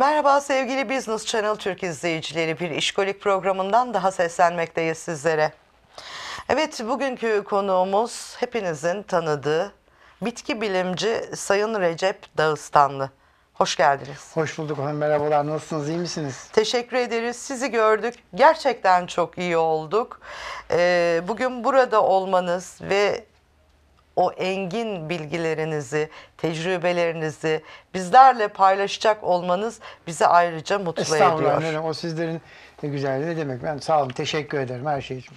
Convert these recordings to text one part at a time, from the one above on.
Merhaba sevgili Business Channel Türk izleyicileri. Bir işkolik programından daha seslenmekteyiz sizlere. Evet bugünkü konuğumuz hepinizin tanıdığı bitki bilimci Sayın Recep Dağıstanlı. Hoş geldiniz. Hoş bulduk hanım. Merhabalar. Nasılsınız? iyi misiniz? Teşekkür ederiz. Sizi gördük. Gerçekten çok iyi olduk. Ee, bugün burada olmanız ve o engin bilgilerinizi, tecrübelerinizi bizlerle paylaşacak olmanız bizi ayrıca mutlu Estağfurullah. ediyor. Demek, o sizlerin güzelliği ne demek. Ben sağ olun. Teşekkür ederim her şey için.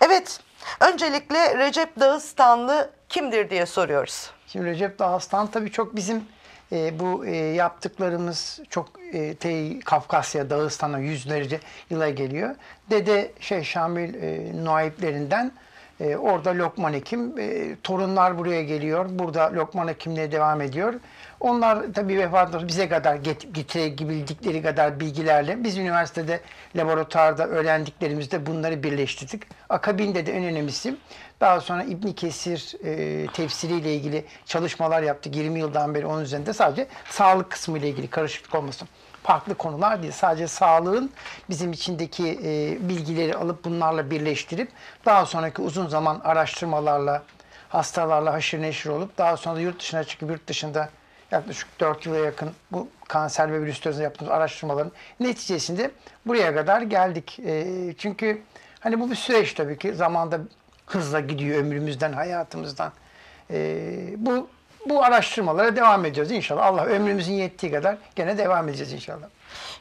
Evet, öncelikle Recep Dağıstanlı kimdir diye soruyoruz. Şimdi Recep Dağıstan tabii çok bizim e, bu e, yaptıklarımız çok e, te, Kafkasya, Dağıstan'a yüzlerce yıla geliyor. Dede şey Şamil e, Nuayiplerinden e, orada Lokman Hekim. E, torunlar buraya geliyor. Burada Lokman Hekimliğe devam ediyor. Onlar tabii vefat bize kadar get, getirebildikleri kadar bilgilerle biz üniversitede laboratuvarda öğrendiklerimizde bunları birleştirdik. Akabinde de en önemlisi daha sonra İbn Kesir e, tefsiriyle ilgili çalışmalar yaptık. 20 yıldan beri onun üzerinde sadece sağlık kısmı ile ilgili karışıklık olmasın. Farklı konular değil. Sadece sağlığın bizim içindeki e, bilgileri alıp bunlarla birleştirip daha sonraki uzun zaman araştırmalarla hastalarla haşır neşir olup daha sonra da yurt dışına çıkıp yurt dışında yaklaşık 4 yıla yakın bu kanser ve virüs üzerinde yaptığımız araştırmaların neticesinde buraya kadar geldik. E, çünkü hani bu bir süreç tabii ki zamanda hızla gidiyor ömrümüzden, hayatımızdan. E, bu bu araştırmalara devam ediyoruz inşallah. Allah ömrümüzün yettiği kadar gene devam edeceğiz inşallah.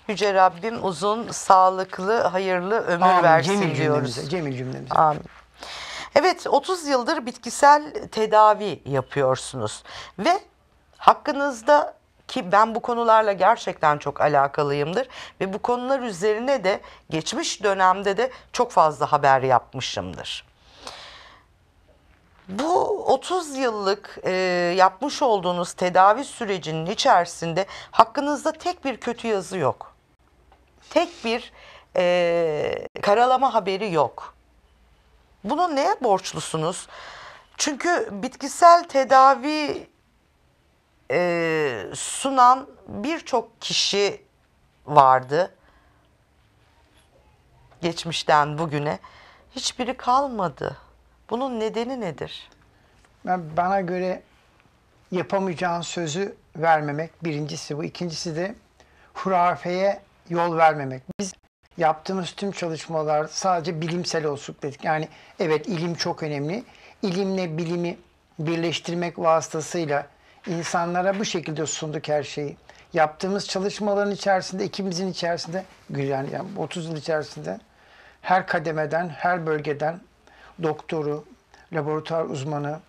Yüce Rabbim uzun, sağlıklı, hayırlı ömür Amin. versin Cemil diyoruz. cümlemize, Cemil cümlemize. Amin. Evet 30 yıldır bitkisel tedavi yapıyorsunuz ve hakkınızda ki ben bu konularla gerçekten çok alakalıyımdır ve bu konular üzerine de geçmiş dönemde de çok fazla haber yapmışımdır. Bu 30 yıllık e, yapmış olduğunuz tedavi sürecinin içerisinde hakkınızda tek bir kötü yazı yok. Tek bir e, karalama haberi yok. Bunu neye borçlusunuz? Çünkü bitkisel tedavi e, sunan birçok kişi vardı. Geçmişten bugüne. Hiçbiri kalmadı. Bunun nedeni nedir? Ben bana göre yapamayacağın sözü vermemek birincisi bu. İkincisi de hurafeye yol vermemek. Biz yaptığımız tüm çalışmalar sadece bilimsel olsun dedik. Yani evet ilim çok önemli. İlimle bilimi birleştirmek vasıtasıyla insanlara bu şekilde sunduk her şeyi. Yaptığımız çalışmaların içerisinde, ikimizin içerisinde, yani 30 yıl içerisinde her kademeden, her bölgeden doktoru, laboratuvar uzmanı,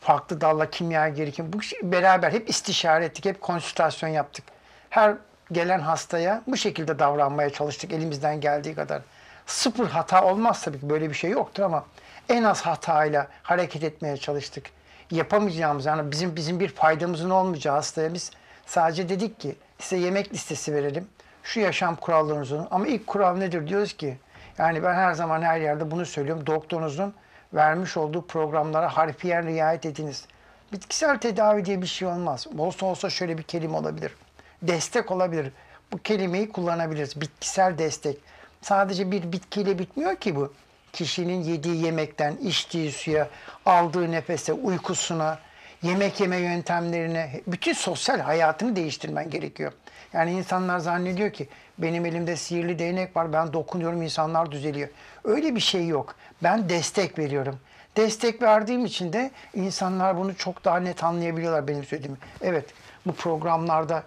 farklı dalla kimya gerekim bu beraber hep istişare ettik, hep konsültasyon yaptık. Her gelen hastaya bu şekilde davranmaya çalıştık elimizden geldiği kadar. Sıfır hata olmaz tabii ki böyle bir şey yoktur ama en az hatayla hareket etmeye çalıştık. Yapamayacağımız yani bizim bizim bir faydamızın olmayacağı hastaya biz sadece dedik ki size yemek listesi verelim. Şu yaşam kurallarınızın ama ilk kural nedir diyoruz ki yani ben her zaman her yerde bunu söylüyorum. Doktorunuzun vermiş olduğu programlara harfiyen riayet ediniz. Bitkisel tedavi diye bir şey olmaz. Olsa olsa şöyle bir kelime olabilir. Destek olabilir. Bu kelimeyi kullanabiliriz. Bitkisel destek. Sadece bir bitkiyle bitmiyor ki bu. Kişinin yediği yemekten, içtiği suya, aldığı nefese, uykusuna, yemek yeme yöntemlerine, bütün sosyal hayatını değiştirmen gerekiyor. Yani insanlar zannediyor ki benim elimde sihirli değnek var, ben dokunuyorum insanlar düzeliyor. Öyle bir şey yok. Ben destek veriyorum. Destek verdiğim için de insanlar bunu çok daha net anlayabiliyorlar benim söylediğimi. Evet bu programlarda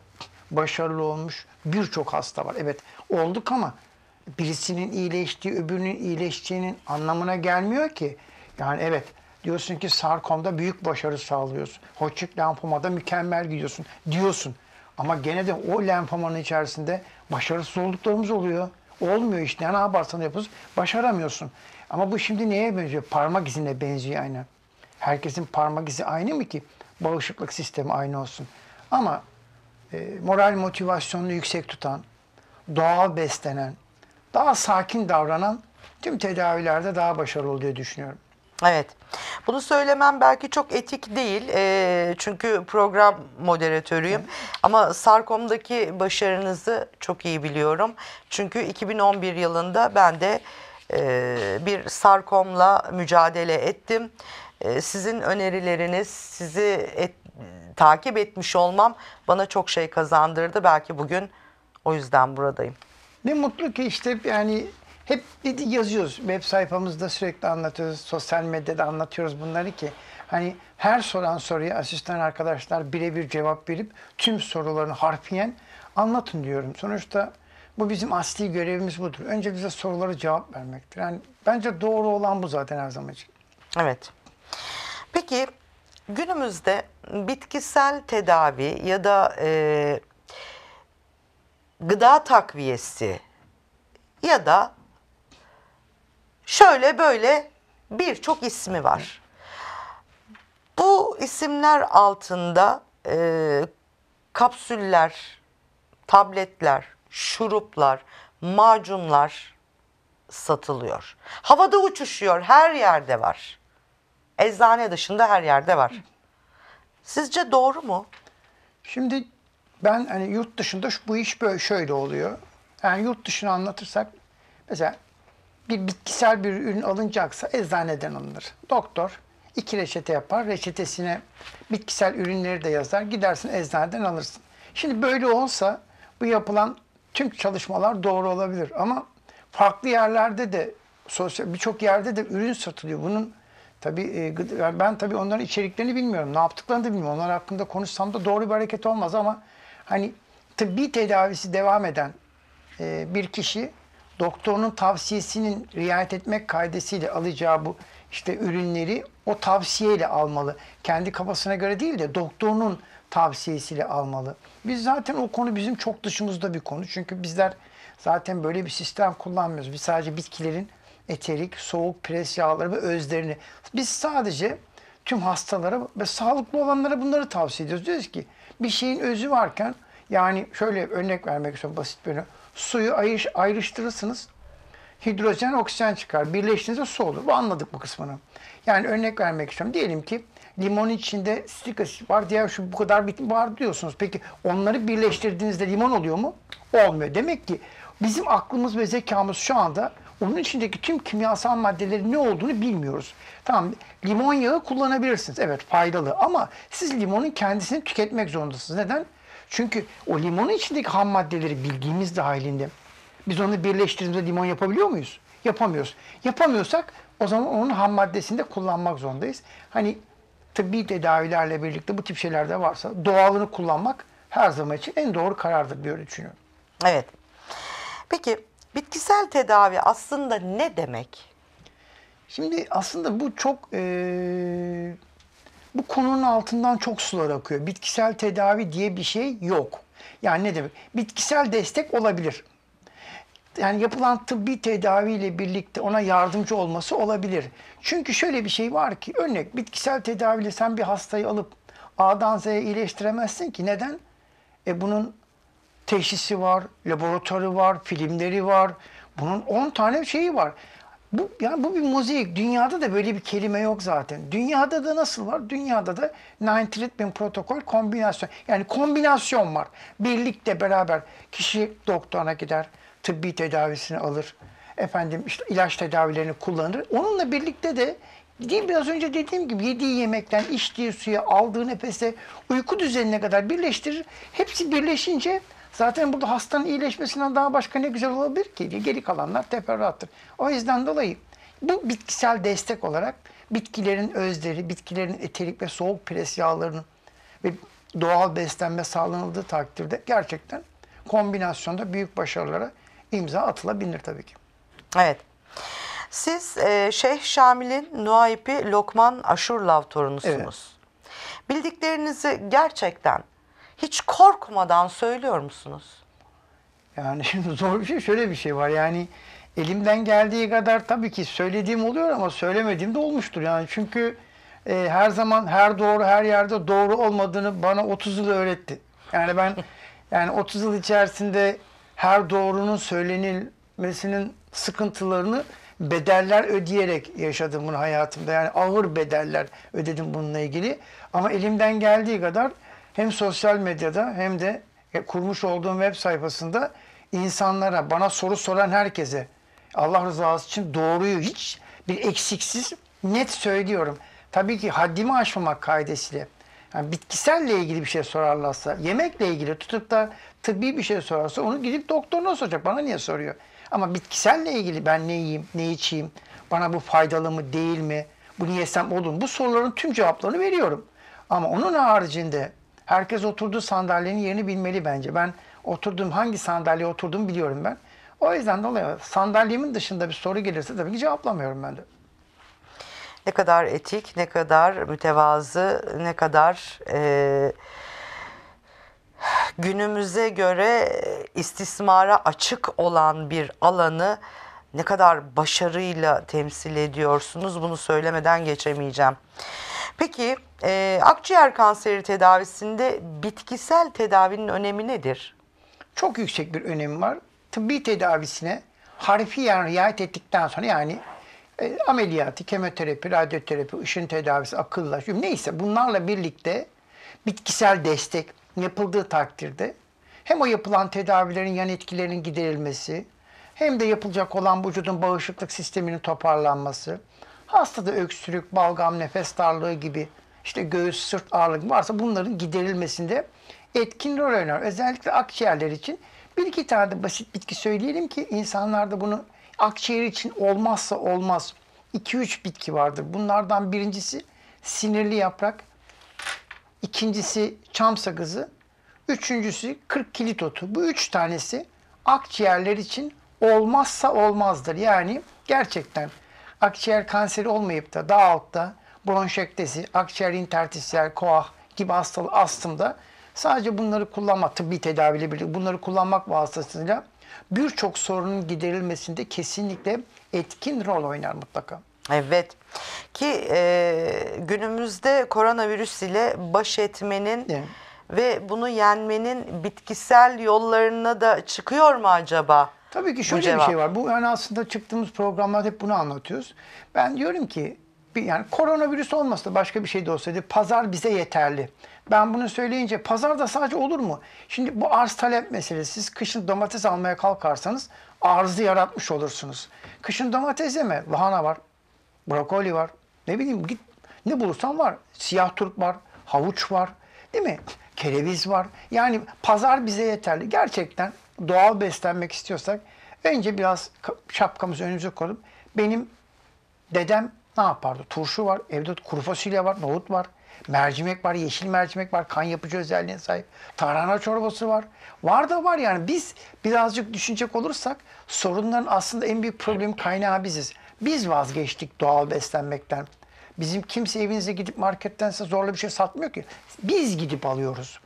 başarılı olmuş birçok hasta var. Evet olduk ama birisinin iyileştiği öbürünün iyileşeceğinin anlamına gelmiyor ki. Yani evet diyorsun ki sarkomda büyük başarı sağlıyorsun. Hodgkin lenfomada mükemmel gidiyorsun diyorsun. Ama gene de o lenfomanın içerisinde başarısız olduklarımız oluyor. Olmuyor işte. Ne yaparsan yapıyorsun. Başaramıyorsun. Ama bu şimdi neye benziyor? Parmak izine benziyor aynen. Herkesin parmak izi aynı mı ki? Bağışıklık sistemi aynı olsun. Ama e, moral motivasyonunu yüksek tutan, doğal beslenen, daha sakin davranan tüm tedavilerde daha başarılı diye düşünüyorum. Evet. Bunu söylemem belki çok etik değil e, çünkü program moderatörüyüm ama Sarkom'daki başarınızı çok iyi biliyorum. Çünkü 2011 yılında ben de e, bir Sarkom'la mücadele ettim. E, sizin önerileriniz, sizi et- takip etmiş olmam bana çok şey kazandırdı. Belki bugün o yüzden buradayım. Ne mutlu ki işte yani hep dedi yazıyoruz. Web sayfamızda sürekli anlatıyoruz. Sosyal medyada anlatıyoruz bunları ki hani her soran soruya asistan arkadaşlar birebir cevap verip tüm sorularını harfiyen anlatın diyorum. Sonuçta bu bizim asli görevimiz budur. Önce bize soruları cevap vermektir. Yani bence doğru olan bu zaten her zaman için. Evet. Peki günümüzde bitkisel tedavi ya da e, gıda takviyesi ya da şöyle böyle birçok ismi var. Bu isimler altında e, kapsüller, tabletler, şuruplar, macunlar satılıyor. Havada uçuşuyor, her yerde var. Eczane dışında her yerde var. Sizce doğru mu? Şimdi ben hani yurt dışında şu- bu iş böyle şöyle oluyor. Yani yurt dışını anlatırsak mesela bir bitkisel bir ürün alınacaksa eczaneden alınır. Doktor iki reçete yapar. Reçetesine bitkisel ürünleri de yazar. Gidersin eczaneden alırsın. Şimdi böyle olsa bu yapılan tüm çalışmalar doğru olabilir ama farklı yerlerde de sosyal birçok yerde de ürün satılıyor. Bunun tabii e, ben tabii onların içeriklerini bilmiyorum. Ne yaptıklarını da bilmiyorum. Onlar hakkında konuşsam da doğru bir hareket olmaz ama hani tıbbi tedavisi devam eden e, bir kişi doktorunun tavsiyesinin riayet etmek kaydesiyle alacağı bu işte ürünleri o tavsiyeyle almalı. Kendi kafasına göre değil de doktorunun tavsiyesiyle almalı. Biz zaten o konu bizim çok dışımızda bir konu. Çünkü bizler zaten böyle bir sistem kullanmıyoruz. Biz sadece bitkilerin eterik, soğuk, pres yağları ve özlerini. Biz sadece tüm hastalara ve sağlıklı olanlara bunları tavsiye ediyoruz. Diyoruz ki bir şeyin özü varken yani şöyle örnek vermek istiyorum basit bir örnek. Suyu ayrış, ayrıştırırsınız. Hidrojen, oksijen çıkar. Birleştiğinizde su olur. Bu anladık bu kısmını. Yani örnek vermek istiyorum. Diyelim ki limonun içinde sitrik asit var. Diğer şu bu kadar bit var diyorsunuz. Peki onları birleştirdiğinizde limon oluyor mu? Olmuyor. Demek ki bizim aklımız ve zekamız şu anda onun içindeki tüm kimyasal maddelerin ne olduğunu bilmiyoruz. Tamam limon yağı kullanabilirsiniz. Evet faydalı ama siz limonun kendisini tüketmek zorundasınız. Neden? Çünkü o limonun içindeki ham maddeleri bildiğimiz dahilinde biz onu birleştirdiğimizde limon yapabiliyor muyuz? Yapamıyoruz. Yapamıyorsak o zaman onun ham maddesini de kullanmak zorundayız. Hani tıbbi tedavilerle birlikte bu tip şeyler de varsa doğalını kullanmak her zaman için en doğru karardır diye düşünüyorum. Evet. Peki bitkisel tedavi aslında ne demek? Şimdi aslında bu çok eee, bu konunun altından çok sular akıyor. Bitkisel tedavi diye bir şey yok. Yani ne demek? Bitkisel destek olabilir. Yani yapılan tıbbi tedaviyle birlikte ona yardımcı olması olabilir. Çünkü şöyle bir şey var ki örnek bitkisel tedaviyle sen bir hastayı alıp A'dan Z'ye iyileştiremezsin ki. Neden? E bunun teşhisi var, laboratuvarı var, filmleri var. Bunun 10 tane şeyi var. Bu yani bu bir mozaik. Dünyada da böyle bir kelime yok zaten. Dünyada da nasıl var? Dünyada da Nine Treatment Protokol kombinasyon. Yani kombinasyon var. Birlikte beraber kişi doktoruna gider, tıbbi tedavisini alır. Efendim işte ilaç tedavilerini kullanır. Onunla birlikte de Dediğim biraz önce dediğim gibi yediği yemekten, içtiği suya, aldığı nefese, uyku düzenine kadar birleştirir. Hepsi birleşince zaten burada hastanın iyileşmesinden daha başka ne güzel olabilir ki? Geri kalanlar teferruattır. O yüzden dolayı bu bitkisel destek olarak bitkilerin özleri, bitkilerin eterik ve soğuk pres yağlarının ve doğal beslenme sağlanıldığı takdirde gerçekten kombinasyonda büyük başarılara imza atılabilir tabii ki. Evet. Siz e, Şeyh Şamil'in Nuaypi Lokman Aşurlav torunusunuz. Bildiklerinizi gerçekten hiç korkmadan söylüyor musunuz? Yani şimdi zor bir şey. Şöyle bir şey var. Yani elimden geldiği kadar tabii ki söylediğim oluyor ama söylemediğim de olmuştur. Yani çünkü e, her zaman her doğru her yerde doğru olmadığını bana 30 yıl öğretti. Yani ben yani 30 yıl içerisinde her doğrunun söylenilmesinin sıkıntılarını bedeller ödeyerek yaşadım bunu hayatımda. Yani ağır bedeller ödedim bununla ilgili. Ama elimden geldiği kadar hem sosyal medyada hem de e, kurmuş olduğum web sayfasında insanlara, bana soru soran herkese Allah rızası için doğruyu hiç bir eksiksiz net söylüyorum. Tabii ki haddimi aşmamak kaidesiyle. Yani bitkiselle ilgili bir şey sorarlarsa, yemekle ilgili tutup da tıbbi bir şey sorarsa onu gidip doktoruna soracak. Bana niye soruyor? Ama bitkiselle ilgili ben ne yiyeyim, ne içeyim, bana bu faydalı mı değil mi, bunu yesem olur mu? Bu soruların tüm cevaplarını veriyorum. Ama onun haricinde herkes oturduğu sandalyenin yerini bilmeli bence. Ben oturduğum hangi sandalyeye oturduğumu biliyorum ben. O yüzden dolayı sandalyemin dışında bir soru gelirse tabii ki cevaplamıyorum ben de. Ne kadar etik, ne kadar mütevazı, ne kadar e, günümüze göre istismara açık olan bir alanı ne kadar başarıyla temsil ediyorsunuz bunu söylemeden geçemeyeceğim. Peki e, akciğer kanseri tedavisinde bitkisel tedavinin önemi nedir? çok yüksek bir önemi var. Tıbbi tedavisine harfiyen riayet ettikten sonra yani e, ameliyatı, kemoterapi, radyoterapi, ışın tedavisi, akıllaşım neyse bunlarla birlikte bitkisel destek yapıldığı takdirde hem o yapılan tedavilerin yan etkilerinin giderilmesi hem de yapılacak olan vücudun bağışıklık sisteminin toparlanması, hastada öksürük, balgam, nefes darlığı gibi işte göğüs, sırt ağırlığı varsa bunların giderilmesinde etkin rol oynar. Özellikle akciğerler için bir iki tane de basit bitki söyleyelim ki insanlar da bunu akciğer için olmazsa olmaz. 2-3 bitki vardır. Bunlardan birincisi sinirli yaprak, ikincisi çam sakızı, üçüncüsü 40 kilit otu. Bu üç tanesi akciğerler için olmazsa olmazdır. Yani gerçekten akciğer kanseri olmayıp da daha altta bronşektezi, akciğer interstisiyer, koah gibi hastalık astımda sadece bunları kullanmak, tıbbi tedaviyle birlikte bunları kullanmak vasıtasıyla birçok sorunun giderilmesinde kesinlikle etkin rol oynar mutlaka. Evet ki e, günümüzde koronavirüs ile baş etmenin Evet. ve bunu yenmenin bitkisel yollarına da çıkıyor mu acaba? Tabii ki şöyle bir şey var. Bu yani aslında çıktığımız programlarda hep bunu anlatıyoruz. Ben diyorum ki yani koronavirüs olmasa başka bir şey de olsaydı pazar bize yeterli. Ben bunu söyleyince pazar da sadece olur mu? Şimdi bu arz talep meselesi. Siz kışın domates almaya kalkarsanız arzı yaratmış olursunuz. Kışın domates yeme. Lahana var, brokoli var. Ne bileyim git ne bulursan var. Siyah turp var, havuç var. Değil mi? Kereviz var. Yani pazar bize yeterli. Gerçekten doğal beslenmek istiyorsak önce biraz ka- şapkamızı önümüze koyup benim dedem ne yapardı? Turşu var, evde kuru fasulye var, nohut var, mercimek var, yeşil mercimek var, kan yapıcı özelliğine sahip. Tarhana çorbası var. Var da var yani. Biz birazcık düşünecek olursak sorunların aslında en büyük problemi kaynağı biziz. Biz vazgeçtik doğal beslenmekten. Bizim kimse evinize gidip marketten size zorla bir şey satmıyor ki. Biz gidip alıyoruz.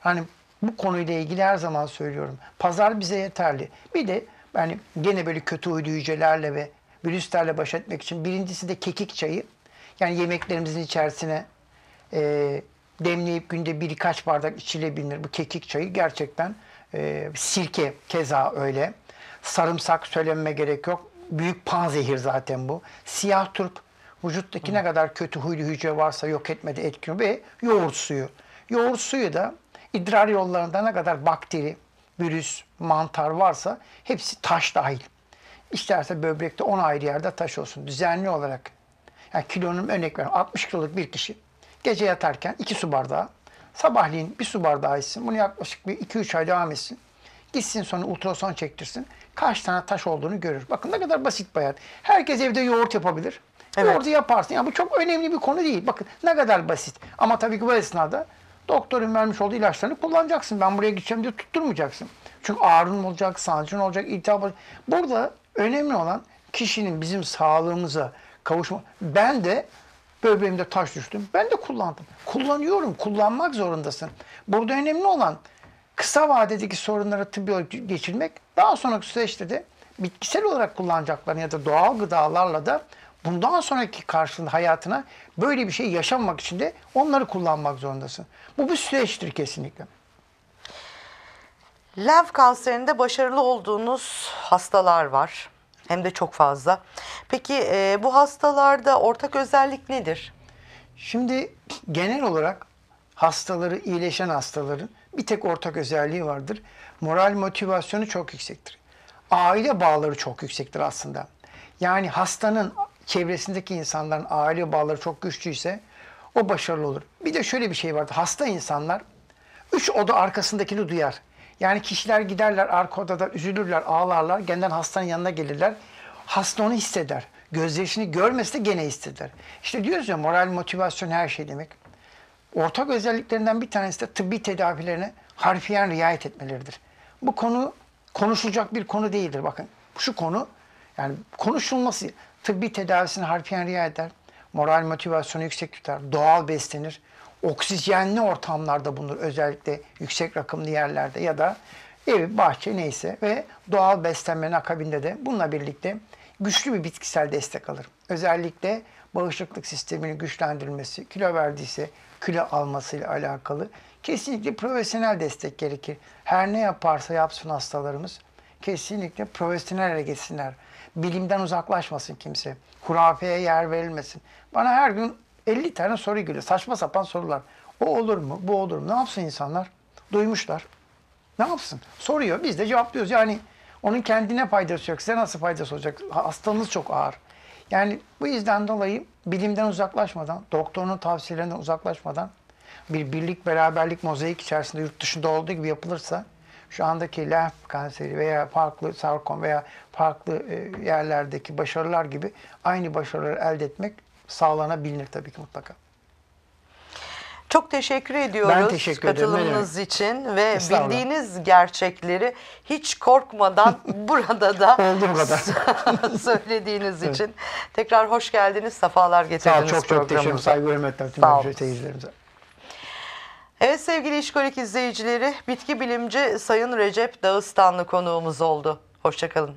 Hani bu konuyla ilgili her zaman söylüyorum. Pazar bize yeterli. Bir de yani gene böyle kötü huylu hücrelerle ve virüslerle baş etmek için birincisi de kekik çayı. Yani yemeklerimizin içerisine e, demleyip günde birkaç bardak içilebilir. Bu kekik çayı gerçekten e, sirke keza öyle. Sarımsak söylenme gerek yok. Büyük panzehir zaten bu. Siyah turp vücuttaki ne kadar kötü huylu hücre varsa yok etmede etkin ve yoğurt suyu. Yoğurt suyu da idrar yollarında ne kadar bakteri, virüs, mantar varsa hepsi taş dahil. İsterse böbrekte 10 ayrı yerde taş olsun düzenli olarak. Yani kilonun örnek veriyorum 60 kiloluk bir kişi gece yatarken 2 su bardağı, sabahleyin 1 su bardağı içsin. Bunu yaklaşık bir 2-3 ay devam etsin. Gitsin sonra ultrason çektirsin. Kaç tane taş olduğunu görür. Bakın ne kadar basit bir hayat. Herkes evde yoğurt yapabilir. Evet. Yoğurdu yaparsın. Yani bu çok önemli bir konu değil. Bakın ne kadar basit. Ama tabii ki bu esnada doktorun vermiş olduğu ilaçlarını kullanacaksın. Ben buraya gideceğim diye tutturmayacaksın. Çünkü ağrın olacak, sancın olacak, iltihap olacak. Burada önemli olan kişinin bizim sağlığımıza kavuşma. Ben de böbreğimde taş düştüm. Ben de kullandım. Kullanıyorum. Kullanmak zorundasın. Burada önemli olan kısa vadedeki sorunları tıbbi olarak geçirmek. Daha sonraki süreçte de bitkisel olarak kullanacakların ya da doğal gıdalarla da bundan sonraki karşılığında hayatına böyle bir şey yaşamamak için de onları kullanmak zorundasın. Bu bir süreçtir kesinlikle. Lenf kanserinde başarılı olduğunuz hastalar var. Hem de çok fazla. Peki e, bu hastalarda ortak özellik nedir? Şimdi genel olarak hastaları, iyileşen hastaların bir tek ortak özelliği vardır. Moral motivasyonu çok yüksektir. Aile bağları çok yüksektir aslında. Yani hastanın çevresindeki insanların aile bağları çok güçlüyse o başarılı olur. Bir de şöyle bir şey vardır. Hasta insanlar üç oda arkasındakini duyar. Yani kişiler giderler arka odada üzülürler, ağlarlar. Genelde hastanın yanına gelirler. Hasta onu hisseder. Gözyaşını görmese de gene hisseder. İşte diyoruz ya moral motivasyon her şey demek. Ortak özelliklerinden bir tanesi de tıbbi tedavilerine harfiyen riayet etmeleridir. Bu konu konuşulacak bir konu değildir. Bakın şu konu yani konuşulması tıbbi tedavisine harfiyen riayet eder. Moral motivasyonu yüksek tutar. Doğal beslenir. Oksijenli ortamlarda bulunur. Özellikle yüksek rakımlı yerlerde ya da ev, bahçe neyse ve doğal beslenmenin akabinde de bununla birlikte güçlü bir bitkisel destek alır. Özellikle bağışıklık sisteminin güçlendirilmesi, kilo verdiyse kilo almasıyla alakalı kesinlikle profesyonel destek gerekir. Her ne yaparsa yapsın hastalarımız kesinlikle profesyonel gitsinler. Bilimden uzaklaşmasın kimse. Hurafeye yer verilmesin. Bana her gün 50 tane soru geliyor. Saçma sapan sorular. O olur mu? Bu olur mu? Ne yapsın insanlar? Duymuşlar. Ne yapsın? Soruyor. Biz de cevaplıyoruz. Yani onun kendine faydası yok. Size nasıl faydası olacak? Hastalığınız çok ağır. Yani bu yüzden dolayı bilimden uzaklaşmadan, doktorun tavsiyelerinden uzaklaşmadan bir birlik beraberlik mozaik içerisinde yurt dışında olduğu gibi yapılırsa şu andaki lenf kanseri veya farklı sarkom veya farklı e, yerlerdeki başarılar gibi aynı başarıları elde etmek sağlanabilir tabii ki mutlaka. Çok teşekkür ediyoruz Ben teşekkür ederim. Katılımınız için ve bildiğiniz gerçekleri hiç korkmadan burada da söylediğiniz için tekrar hoş geldiniz, sefalar Sağ getirdiniz ol, çok çok teşekkür ederim. Saygı hürmetler tüm Sağ seyircilerimize. Evet sevgili İşkolik izleyicileri, bitki bilimci Sayın Recep Dağıstanlı konuğumuz oldu. Hoşçakalın.